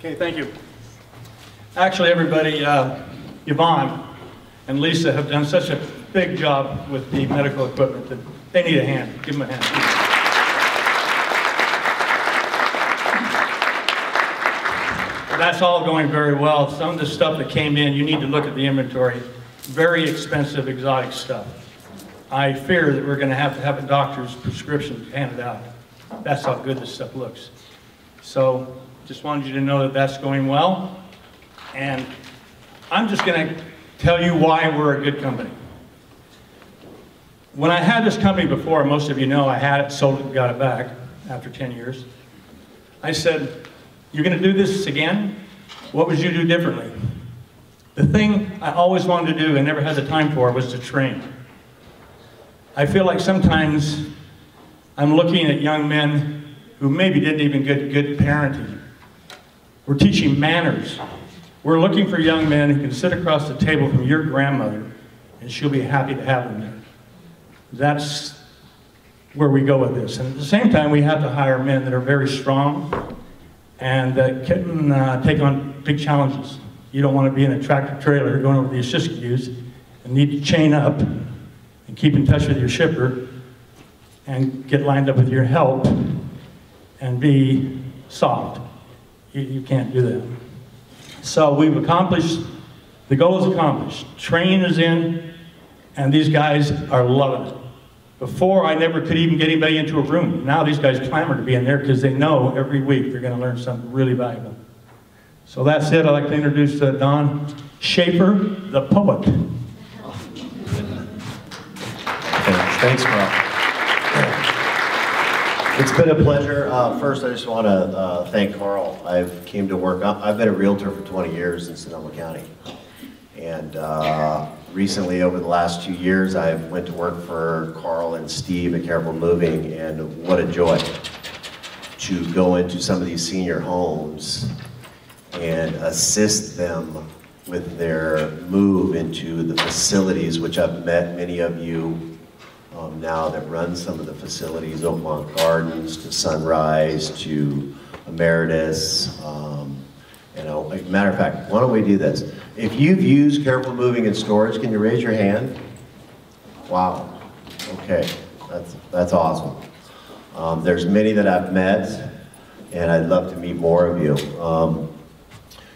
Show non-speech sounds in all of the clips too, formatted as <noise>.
Okay, thank you. Actually, everybody, uh, Yvonne and Lisa have done such a big job with the medical equipment that they need a hand. Give them a hand. That's all going very well. Some of the stuff that came in, you need to look at the inventory. Very expensive exotic stuff. I fear that we're going to have to have a doctor's prescription handed out. That's how good this stuff looks. So just wanted you to know that that's going well. And I'm just going to tell you why we're a good company. When I had this company before, most of you know I had it, sold it, got it back after 10 years. I said, you're going to do this again? What would you do differently? The thing I always wanted to do and never had the time for was to train. I feel like sometimes I'm looking at young men who maybe didn't even get good parenting. We're teaching manners. We're looking for young men who can sit across the table from your grandmother and she'll be happy to have them there. That's where we go with this. And at the same time, we have to hire men that are very strong and that can uh, take on big challenges. You don't want to be in a tractor trailer going over the Siskiyous and need to chain up and keep in touch with your shipper and get lined up with your help and be soft. You, you can't do that. So we've accomplished, the goal is accomplished. Training is in, and these guys are loving it. Before, I never could even get anybody into a room. Now these guys clamor to be in there because they know every week they're going to learn something really valuable. So that's it. I'd like to introduce uh, Don Schaefer, the poet. Thanks, Carl. It's been a pleasure. Uh, first, I just want to uh, thank Carl. I've came to work. I've been a realtor for 20 years in Sonoma County, and uh, recently, over the last two years, I went to work for Carl and Steve at Careful Moving, and what a joy to go into some of these senior homes and assist them with their move into the facilities, which I've met many of you now that run some of the facilities, Oakmont Gardens to Sunrise to Emeritus. Um, you know, matter of fact, why don't we do this? If you've used Careful Moving and Storage, can you raise your hand? Wow. Okay, that's, that's awesome. Um, there's many that I've met, and I'd love to meet more of you. Um,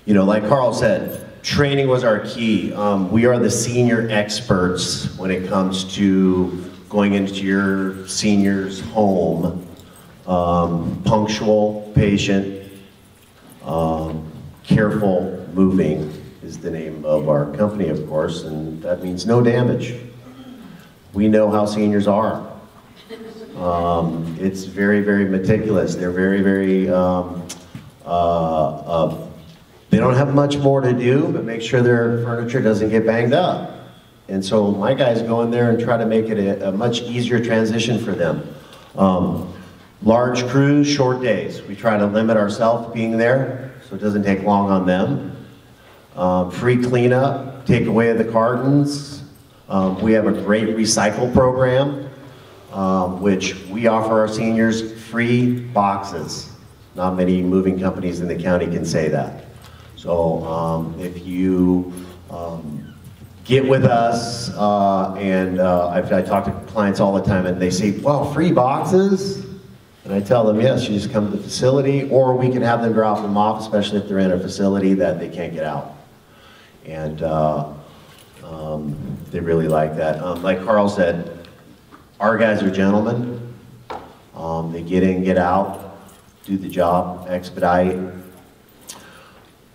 you know, like Carl said, training was our key. Um, we are the senior experts when it comes to going into your senior's home. Um, punctual, patient, um, careful moving is the name of our company, of course, and that means no damage. We know how seniors are. Um, it's very, very meticulous. They're very, very, um, uh, uh, they don't have much more to do, but make sure their furniture doesn't get banged up. And so my guys go in there and try to make it a, a much easier transition for them. Um, large crews, short days. We try to limit ourselves being there so it doesn't take long on them. Um, free cleanup, take away of the cartons. Um, we have a great recycle program, um, which we offer our seniors free boxes. Not many moving companies in the county can say that. So um, if you um, get with us, uh, and uh, I, I talk to clients all the time and they say, well, free boxes? And I tell them, yes, you just come to the facility, or we can have them drop them off, especially if they're in a facility that they can't get out. And uh, um, they really like that. Um, like Carl said, our guys are gentlemen. Um, they get in, get out, do the job, expedite.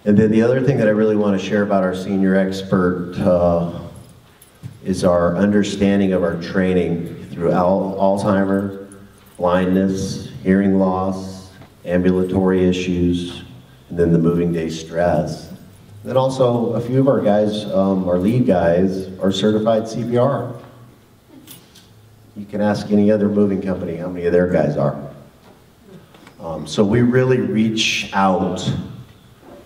And then the other thing that I really want to share about our senior expert uh, is our understanding of our training through al Alzheimer, blindness, hearing loss, ambulatory issues, and then the moving day stress. Then also, a few of our guys, um, our lead guys, are certified CPR. You can ask any other moving company how many of their guys are. Um, so we really reach out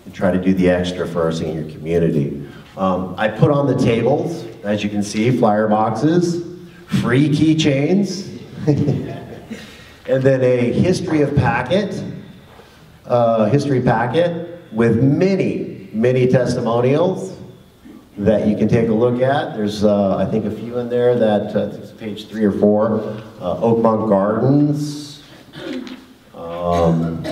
and try to do the extra for our senior community. Um, I put on the tables, as you can see, flyer boxes, free keychains, <laughs> and then a history of packet, uh, history packet, with many, many testimonials that you can take a look at. There's, uh, I think, a few in there that, uh, page three or four. Uh, Oakmont Gardens. Um,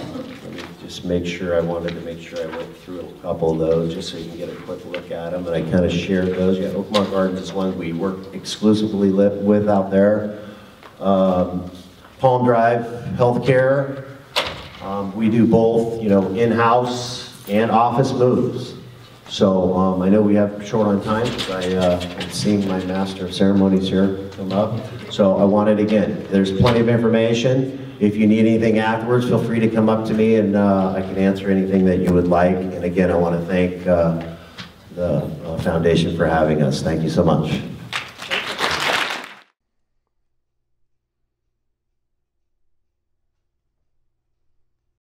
just make sure, I wanted to make sure I went through a couple of those, just so you can get a quick look at them, and I kind of shared those. Yeah, Oakmont Gardens is one we work exclusively with out there. Um, Palm Drive Healthcare, um, we do both, you know, in-house and office moves. So um, I know we have short on time, I, uh, seeing my master of ceremonies here come up. So I want it again, there's plenty of information. If you need anything afterwards, feel free to come up to me and uh, I can answer anything that you would like. And again, I want to thank uh, the uh, foundation for having us. Thank you so much.